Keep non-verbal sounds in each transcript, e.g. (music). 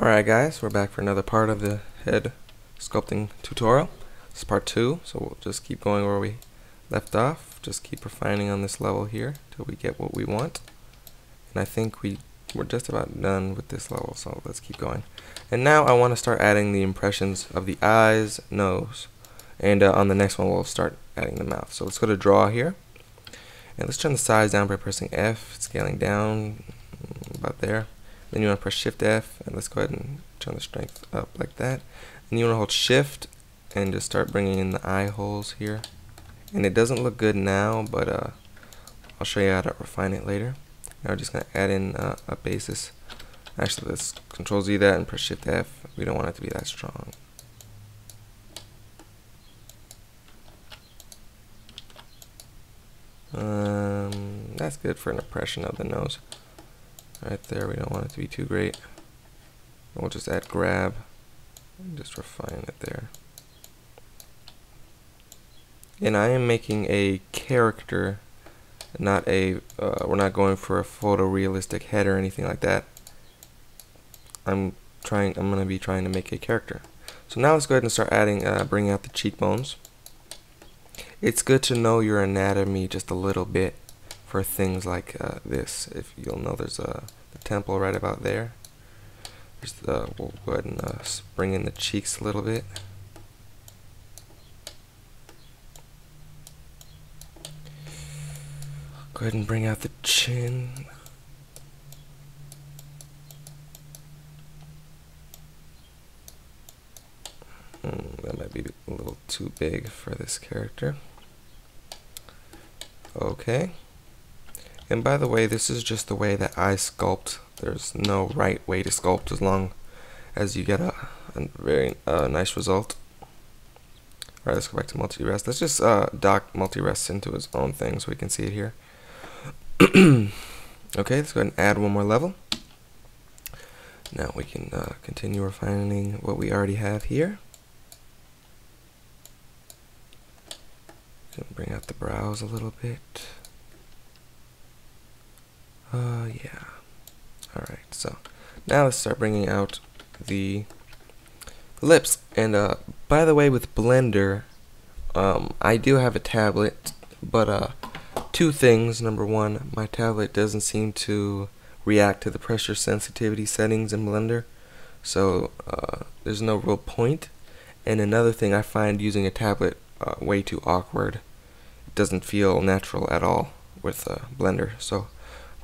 Alright guys, we're back for another part of the head sculpting tutorial. This is part 2, so we'll just keep going where we left off. Just keep refining on this level here till we get what we want. And I think we, we're just about done with this level, so let's keep going. And now I want to start adding the impressions of the eyes, nose, and uh, on the next one we'll start adding the mouth. So let's go to draw here. And let's turn the size down by pressing F, scaling down about there. Then you want to press Shift F, and let's go ahead and turn the strength up like that. And you want to hold Shift and just start bringing in the eye holes here. And it doesn't look good now, but uh, I'll show you how to refine it later. Now we're just going to add in uh, a basis. Actually, let's Control Z that and press Shift F. We don't want it to be that strong. Um, that's good for an impression of the nose. Right there, we don't want it to be too great. We'll just add grab and just refine it there. And I am making a character, not a, uh, we're not going for a photorealistic head or anything like that. I'm trying, I'm going to be trying to make a character. So now let's go ahead and start adding, uh, bringing out the cheekbones. It's good to know your anatomy just a little bit for things like uh, this. If you'll know there's a temple right about there. Just, the, we'll go ahead and uh, bring in the cheeks a little bit. Go ahead and bring out the chin. Mm, that might be a little too big for this character. Okay. And by the way, this is just the way that I sculpt. There's no right way to sculpt as long as you get a, a very uh, nice result. Alright, let's go back to multires. Let's just uh, dock multires into its own thing so we can see it here. (clears throat) okay, let's go ahead and add one more level. Now we can uh, continue refining what we already have here. Bring out the brows a little bit. Uh, yeah. Alright, so now let's start bringing out the lips. And uh, by the way, with Blender, um, I do have a tablet, but uh, two things. Number one, my tablet doesn't seem to react to the pressure sensitivity settings in Blender, so uh, there's no real point. And another thing, I find using a tablet uh, way too awkward. It doesn't feel natural at all with uh, Blender. So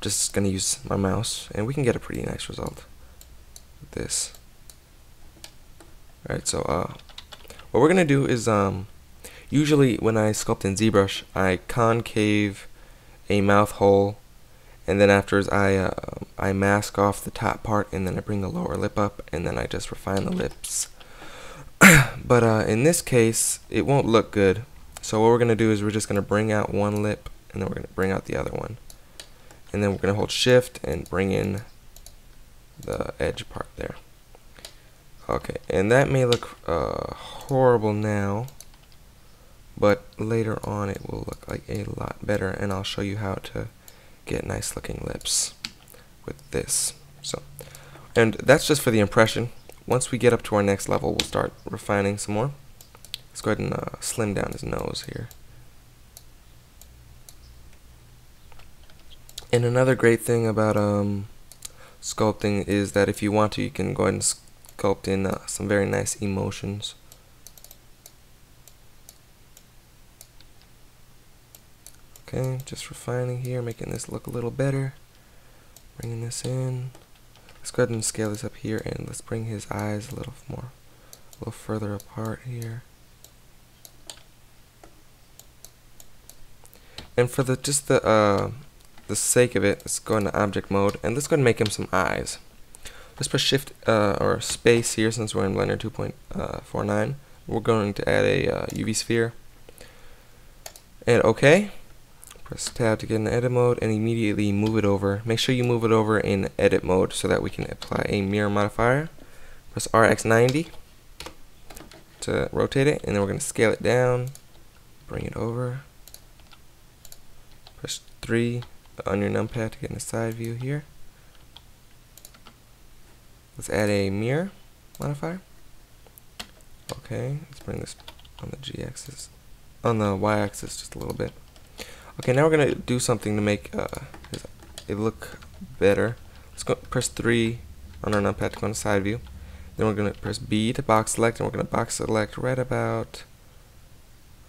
just gonna use my mouse, and we can get a pretty nice result with this. Alright, so uh, what we're gonna do is um, usually when I sculpt in ZBrush, I concave a mouth hole, and then afterwards I uh, I mask off the top part, and then I bring the lower lip up, and then I just refine the lips. (coughs) but uh, in this case, it won't look good. So what we're to do is we're just to bring out one lip, and then we're to bring out the other one. And then we're going to hold shift and bring in the edge part there. Okay, and that may look uh, horrible now, but later on it will look like a lot better, and I'll show you how to get nice looking lips with this. So, and that's just for the impression. Once we get up to our next level, we'll start refining some more. Let's go ahead and uh, slim down his nose here. And another great thing about um, sculpting is that if you want to, you can go ahead and sculpt in uh, some very nice emotions. Okay, just refining here, making this look a little better. Bringing this in. Let's go ahead and scale this up here and let's bring his eyes a little more, a little further apart here. And for the just the uh, the sake of it, let's go into object mode and let's go and make him some eyes. Let's press shift uh, or space here since we're in Blender 2.49. We're going to add a uh, UV sphere. And OK. Press tab to get in edit mode and immediately move it over. Make sure you move it over in edit mode so that we can apply a mirror modifier. Press RX90 to rotate it and then we're going to scale it down, bring it over. Press 3 on your numpad to get in the side view here. let's add a mirror modifier. Okay, let's bring this on the g-axis, on the y-axis just a little bit. Okay, now we're gonna do something to make uh, it look better. Let's go press 3 on our numpad to go into side view. Then we're gonna press B to box select, and we're gonna box select right about,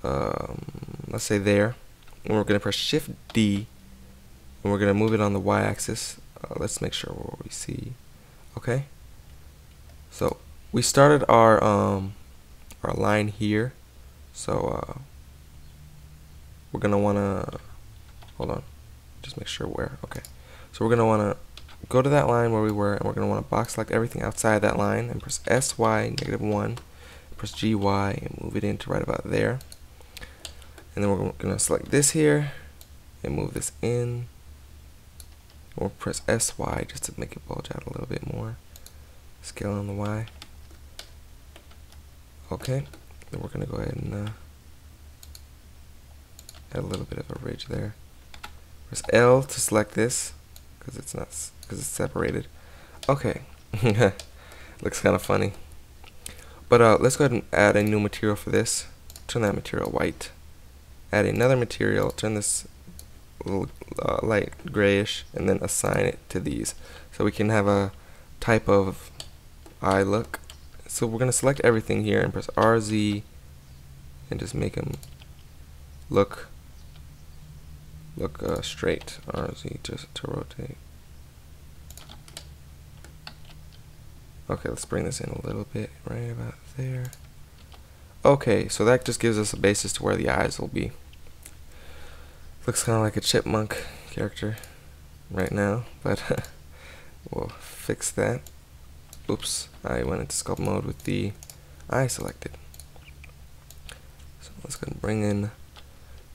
um, let's say there. And we're gonna press Shift D, and we're gonna move it on the y-axis. Uh, let's make sure what we see. Okay. So we started our um our line here. So uh, we're gonna wanna hold on, just make sure where. Okay. So we're gonna wanna go to that line where we were, and we're gonna wanna box select everything outside that line, and press S Y negative one, press G Y, and move it into right about there. And then we're gonna select this here, and move this in. We'll press SY just to make it bulge out a little bit more. Scale on the Y. Okay, then we're gonna go ahead and uh, add a little bit of a ridge there. Press L to select this because it's not because it's separated. Okay, (laughs) looks kind of funny. But uh, let's go ahead and add a new material for this. Turn that material white. Add another material. Turn this uh, light grayish, and then assign it to these, so we can have a type of eye look. So we're going to select everything here and press RZ and just make them look look uh, straight. RZ just to rotate. Okay let's bring this in a little bit right about there. Okay so that just gives us a basis to where the eyes will be looks kind of like a chipmunk character right now but (laughs) we'll fix that oops, I went into sculpt mode with the eye selected. So let's go and bring in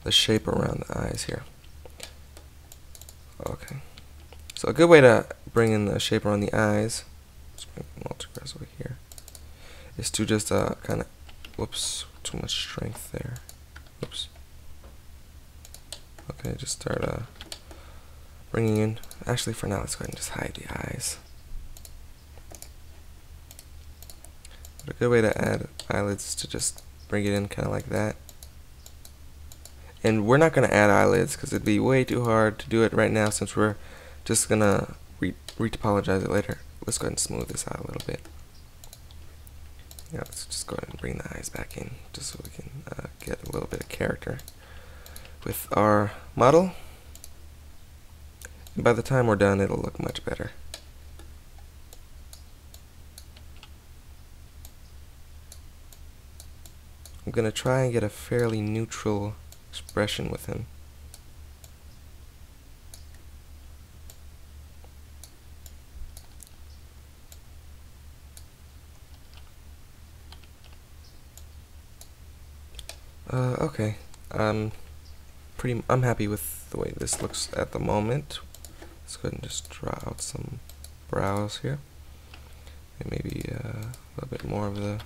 the shape around the eyes here. Okay. So a good way to bring in the shape around the eyes, let's bring multires over here, is to just uh, kind of, whoops, too much strength there. Whoops. Okay, just start uh, bringing in, actually for now, let's go ahead and just hide the eyes. But a good way to add eyelids is to just bring it in kind of like that. And we're not going to add eyelids because it'd be way too hard to do it right now since we're just going to re retopologize it later. Let's go ahead and smooth this out a little bit. Yeah, let's just go ahead and bring the eyes back in just so we can uh, get a little bit of character with our model. And by the time we're done, it'll look much better. I'm going to try and get a fairly neutral expression with him. Uh, okay. Um, pretty. I'm happy with the way this looks at the moment. Let's go ahead and just draw out some brows here, and maybe uh, a little bit more of the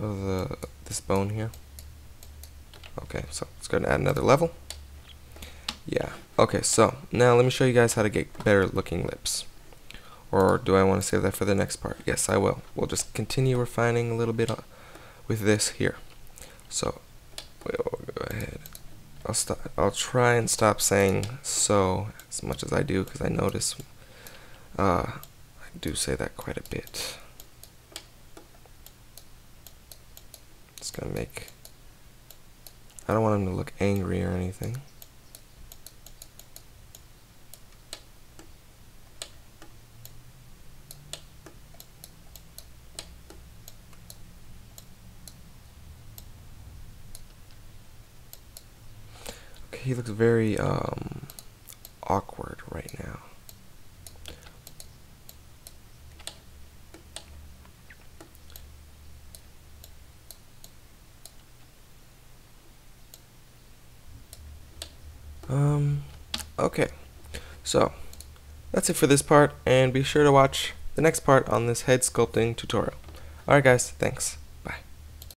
of the this bone here. Okay, so let's go and add another level. Yeah. Okay, so now let me show you guys how to get better looking lips. Or do I want to save that for the next part? Yes, I will. We'll just continue refining a little bit with this here. So we'll go ahead. I'll stop. I'll try and stop saying so as much as I do because I notice uh, I do say that quite a bit. It's gonna make I don't want him to look angry or anything. He looks very um, awkward right now. Um, okay. So, that's it for this part, and be sure to watch the next part on this head sculpting tutorial. Alright guys, thanks.